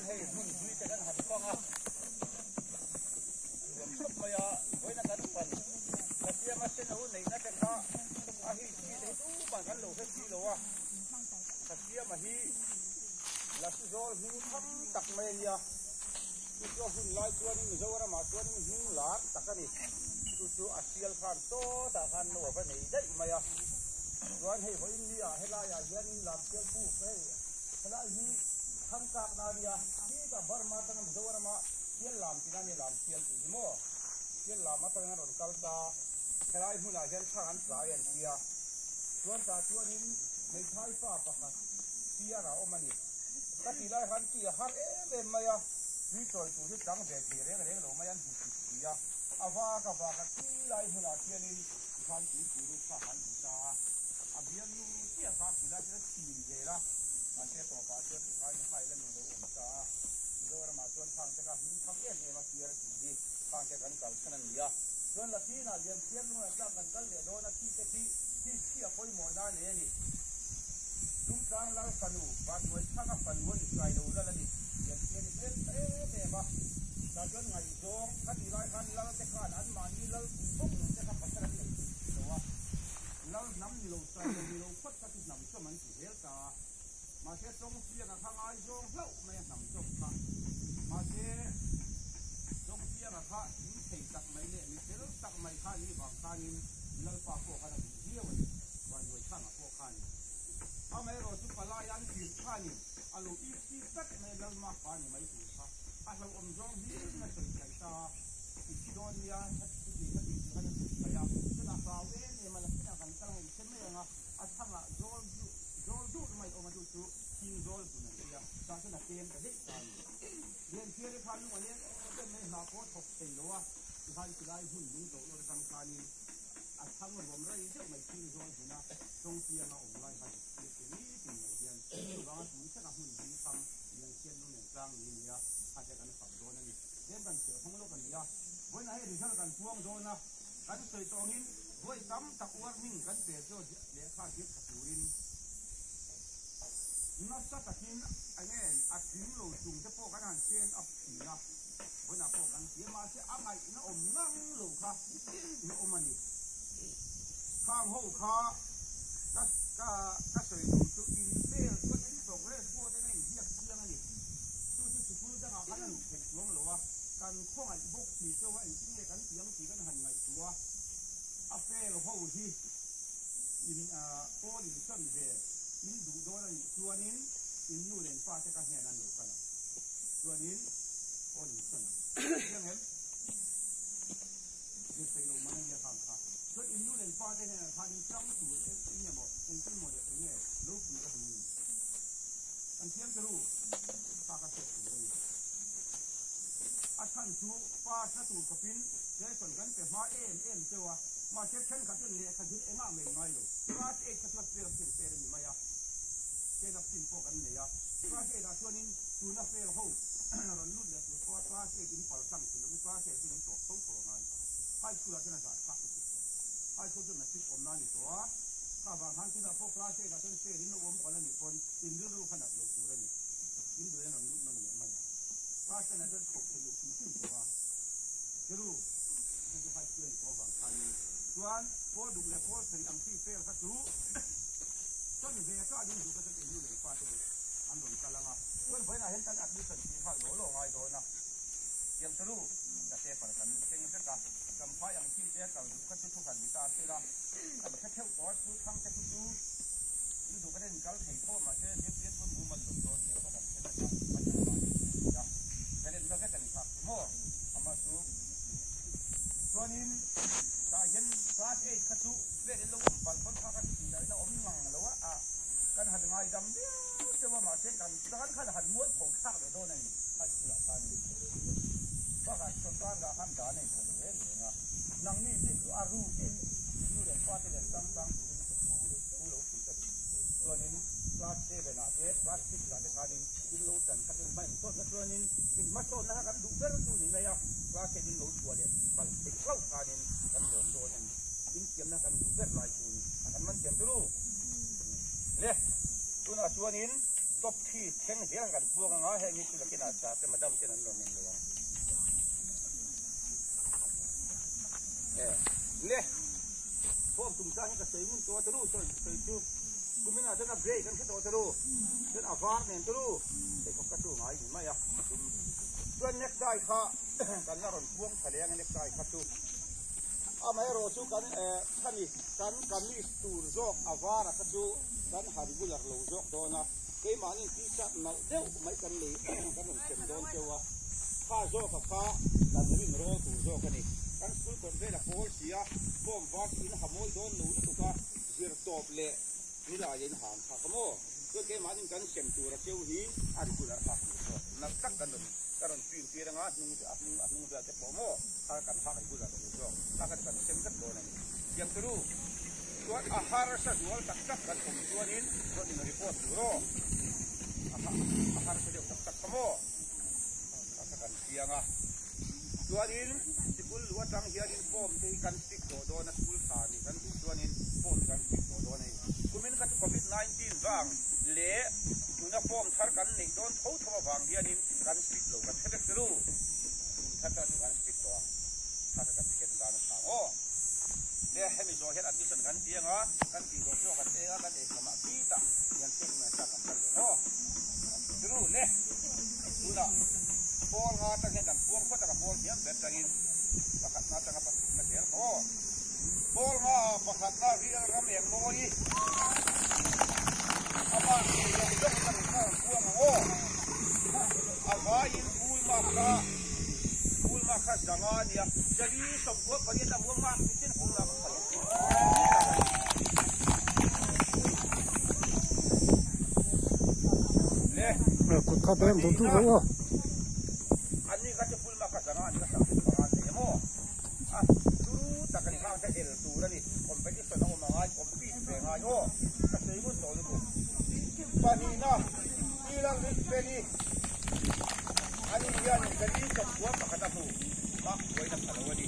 chuan hei hun zui te kan han panga yam sop maya voina kan pan la tia ma se no nei na kan ha a hi chi te tu ba kan lo he chi lo wa la tia ma hi la su zo hin tham tak mai ya tu zo hun lai chuan ni zo ra ma chuan ni hin la takani tu chu asial khan to ta khan no va nei dai maya chuan hei ho in ni a hela ya hian in lam tel pu hei hela hi tham kak na ria ki ka bar ma ta ngam ra ma tiel lam ti na ni lam tiel ti mo tiel lam ma ta ngar ron kal ta hela hi huna hian thang an tla yan tia chuan ta chuan in nei thai pa pa kha tia ra o mani ka ti lai han ti har em em maya ni troi tu hi tang ve ti re re lo mayan hu ti tia awa ka ba ka ti lai huna tian in khan ti tu ru ka han ta a bian nu tia ka ti lai ti ve la a se to pa chuan ti khai khai la nu lo om ta zo ra ma chuan thang te ka hin thang em em a tiar ti di thang te kan kal sanan ya chuan la ti na lian tiar nu na tlang kan kal le do na ti te ti ti ti a poi mo na le ni tung tang la fanu ban nuai thang a fan won sai lo la ni lian tiar ni em em em a ta chuan ngai zong ka ti lai khan la te khan an ma ni lal bum te ka pasara ni John. Gì với này thì sao cần chuông rồi na cái sợi tông in với tấm tập uất mình cái bể cho để khai tiếp tập luyện nó sát tạc in. Anh em à chính lô trùng cho phô cái hàng trên ấp chỉ na với nào phô cái kia mà sẽ áp ngày nó ôm năng lô kha. Nó ôm anh khang hô kha. Các các các sợi 干快不起做啊，你今夜赶紧养几根很来煮啊，啊塞了后期，因啊多人生些，因煮多人做人，因路人发这个很难有份啊，做人多人生啊，听没？你肥了嘛，你也看看。所以印度人发这些，他们江苏的音乐嘛，印度么的音乐，老古的很。但天之路，大概是什么？ chủ này à thân chú pha cái tủ cà pin để còn gắn cái hoa em em chưa à mà chết chân cả chân lệ cả chân em à mình nói rồi pha cái cái sốt phèn phèn phèn như vậy à cái nó phèn phố cái này à pha cái là cho nên chú nó phèn hậu rồi lúc đấy chú pha pha cái cái bảo sang chú nó pha cái cái nó tổ tổ tổ này hai chú là cái này giả phát hai chú cho nó thích ôm nó đi tổถ้าบางครั้งที่เราพวกราเซ่กับต้นเซ่นี่นุ่มคนละหนึ่งคนอินดูรูขนาดโลกู 发现了这口这个皮筋多啊，这路这就还卷多往看呢，主要我读了我是俺最费了他读，这里边这里读个这个有人发现，俺们干了嘛，我本来很干俺们本地发罗罗爱多呢，杨子路，那这份咱们先这个，咱们发杨子这个读个这出份你大些了，俺们这跳多出汤这出读，你读个这你搞了太多嘛，这这这分部门读多些多感些了。กันครับมั่วอามาสูตัวนี้ตาเห็นฟ้าเอ๊ะขัดสูเรียกลงปันพ้นข้ากันที่ไหนแล้วอ มงังแล้วว่าอ่ะกันหันไงดำเดียวจะว่ามาเจ๊กันตอนขันหันม้วนของข้าเลยโดนนี่ขันเสือขันว่ากันจนตอนกับขันด่าในคนเ ว้ยเนี่ยนังนี่ที่คืออารูกินนู่นเด็กฟ้าที่เด็กตั้งตั้งดูดูดูดูกันตัวนี้พลาสติกเป็นอะไรพลาสติกกันที่การนี้กินโลกันกันไม่ต้นตัวนี้กินมาต้นนะครับดูเบอร์ดูนี่ไหมอ่ะพลาสติกกินโลตัวเดียวบังติดเข้าการนี้กันหลงโดนนี่กินเกี่ยมนะกันดูเบอร์ลายตัวนี้กันมันเกี่ยมตัวรู้เนี่ยตัวน่ะตัวนี้ top thi theng hiang kan puang nga he ngi chu kina sa te madam te nan lo ning lo eh le pom tum sa ka sei mun to ta ru so sei chu kumina ta na break kan to ta ru ten avar nen tu ru te ko ka tu ngai ni ma ya tuan next dai kha kan na ron puang thale ang next dai kha tu a mai ro chu kan eh khani kan kan mi tur zo avara kha chu kan hari bular lo zo do na cái mà những tí sắt nào đều mấy cái này cái mình xem นี่ลายเย็นหอมผักขโมเพื่อแก้มาถึงกันเสียมตัวเราเชียวหีอันคุณรักผักนักตักกันหนึ่งกันหนึ่งปีนเงาหนุ่มจะอับหนุ่มอับหนุ่มจะจะผมโม่ถ้ากันผักอันคุณรักผักถ้ากันกันเสียมตัวนั้นยังรู้ตัวอาหารสัตว์ตัวตักตักกันผมตัวนี้ตัวนี้มันรีพอร์ตตัวโร่อาหารสัตว์ตักตักขโมถ้ากันเสียงอ่ะตัวนี้ที่คุณรู้ว่าจังเฮียดินผมที่กันติดตัวโดนสกุลสารนี่กันตัวนี้ผมกัน tumin kat covid 19 bang le tuna form thar kan ni don thau thaw bang dia ni kan speak lo kan thak thru thak ta kan speak to ang thak ta ticket dan ta o le hemi zo het admission kan tiang ha kan ti zo cho kan e ga kan e sama ti ta yan sing na ta kan lo no thru le tuna form ha ta kan form ko ta form dia betangin bakat na ta kan pat na dia o Polma pakatna riel ramien moi. Aman johtan kuang o. Avain kulmaka kulmaka jangan ya. Jadi semua pada tamu mak bikin pulang. Leh. Kau kau tu tu tu. del surani competition na ma ngai compete ve ngai o ka sei mun do lu pani na ilang ni peni ani ya ni ka ni ka kuwa ka ta tu ma koi na ka wadi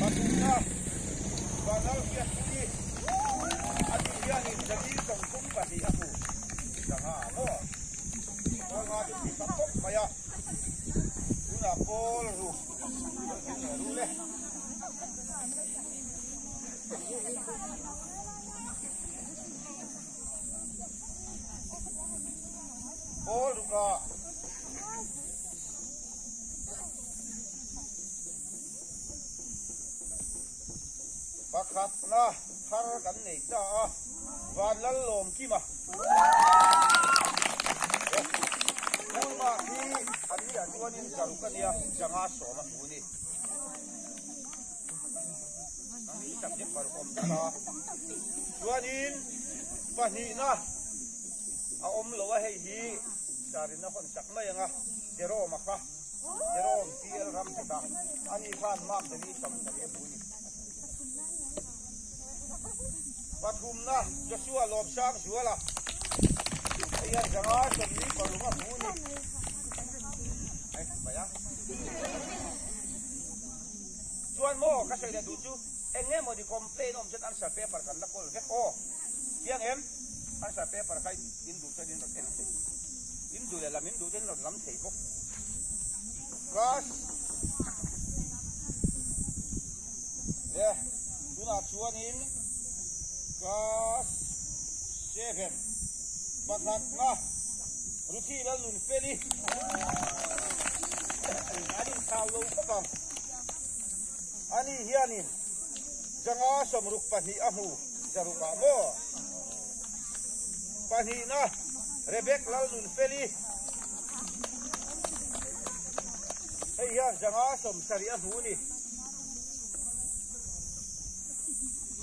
ma tu na ba na ya ni ani ya ni ka ni ka kum pa ti aku da ha mo ma ha ti ka pok ma ya una pol ru ru le Pol ru ka. Bakat na har kan nei ta. Van lal lom ki ma. Kulma hi ani an tuanin zarukania janga soma tuni. Ami sabjek Tuanin, pahni na, aom lawa hehi, cari na kon sak na yanga, jero makah, jero tiel ram kita, ani pan mak dari sam dari bunyi. Patum na, Joshua lom sang juala, ayah jaga sendiri kalau mak bunyi. Eh, bayang. Tuan mo, kasih dia tuju. Em mo di complain om jet answer paper kan lakol vet oh. Yang em answer paper kai indu sa din rot en. Indu le lam indu din rot lam thei ko. Gas. Yeah, tuna chuan in. Gas. Seven. Bakhat na. Ruthi lal nun feli. Ani kawo ko bang. Ani hianin. janga somruk pani ahu jarupa mo pani na rebek lalun feli هيا جماعة سريع هوني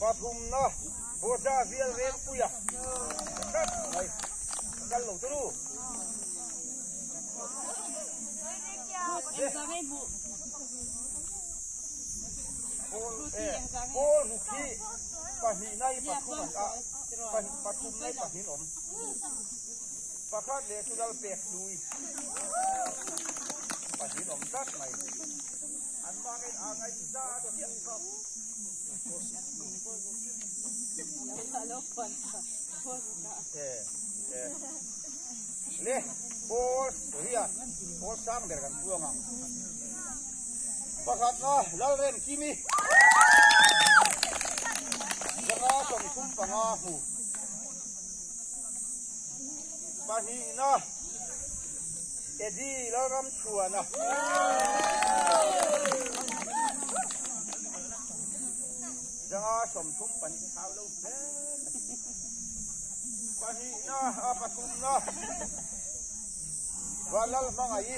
باتهمنا بوزا في الرين قويا قالوا ترو Pol, eh, Pol ruki, pahi nai pakum a, pahi pakum nai pahin om. Pakat le tu dal pek lui. Pahin om tak nai. An mangin angai za to tiang kap. Eh, eh. Le, Pol, dia, Pol sang berkan tuangang. Pakatna lalren kimi. Geratong kumpangahu. Pahina. Edi laram suana. Jangan somsum panti kau lau. Pahina apa kumna. Walal mangai.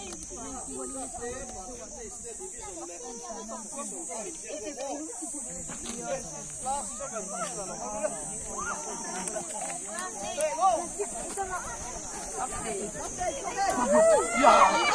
Yeah.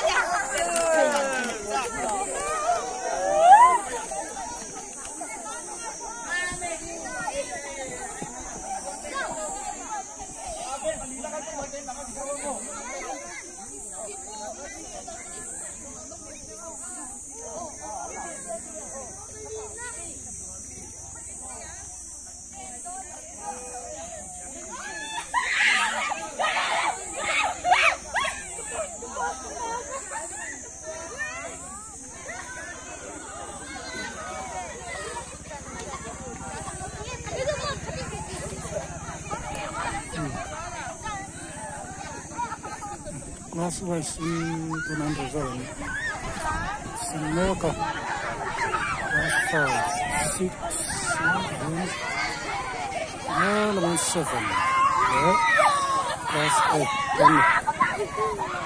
lwaki tunandizoni simeka five six seven. No no seven. Yeah. That's eight.